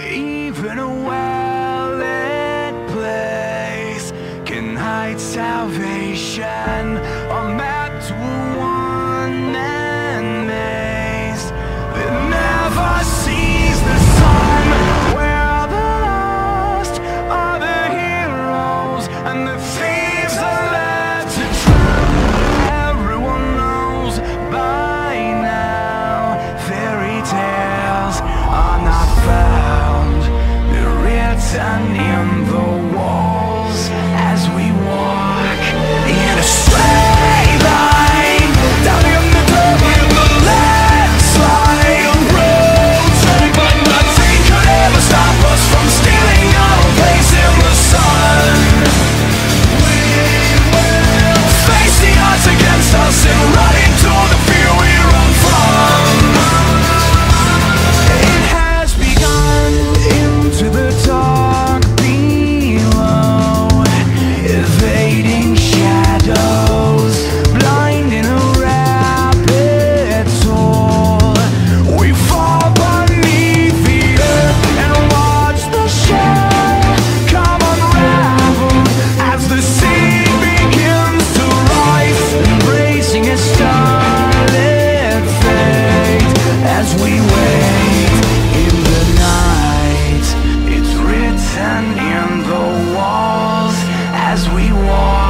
Even a well-lit place can hide salvation. as we wait in the night. It's written in the walls as we walk.